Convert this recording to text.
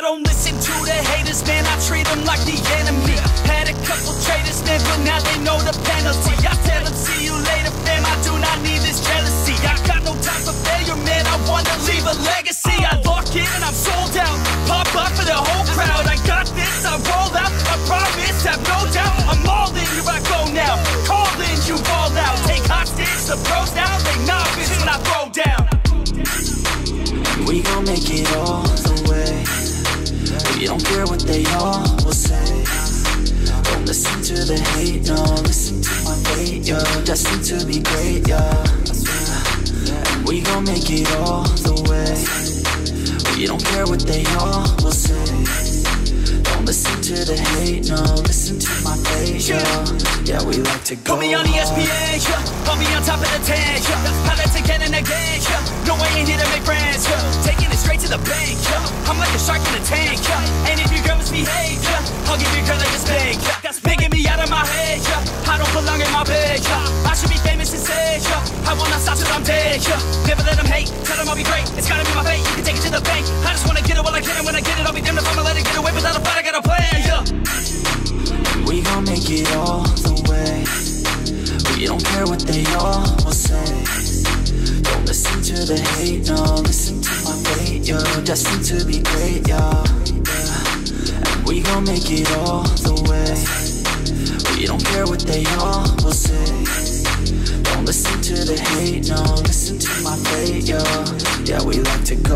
I don't listen to the haters, man, I treat them like the enemy. Had a couple traitors, man, but now they know the penalty. We don't care what they all will say. Don't listen to the hate, no. Listen to my fate, yo. Destined to be great, yeah. And we gon' make it all the way. We don't care what they all will say. Don't listen to the hate, no. Listen to my fate, yo. Yeah, we like to go. Put me on the. ESPN, yeah. Put me on top of the 10, yeah. It again and again, yeah. No way in here to yeah. The bank, yeah. I'm like a shark in a tank, yeah. And if your girl misbehave, yeah. I'll give your girl a spank, yeah. That's making me out of my head, yeah. I don't belong in my bed, yeah. I should be famous instead, yeah. I will not stop till I'm dead, yeah. Never let them hate, tell them I'll be great. It's gotta be my fate, you can take it to the bank. I just wanna get it while I get it. When I get it, I'll be damned if I'ma let it get away without a fight. I got a plan, yeah. We gon' make it all the way. We don't care what they all will say. Don't listen to the hate, no. Listen to my fate, yo. Destined to be great, yeah. yeah. And we gon' make it all the way. We don't care what they all will say. Don't listen to the hate, no. Listen to my fate, yo. Yeah, we like to go.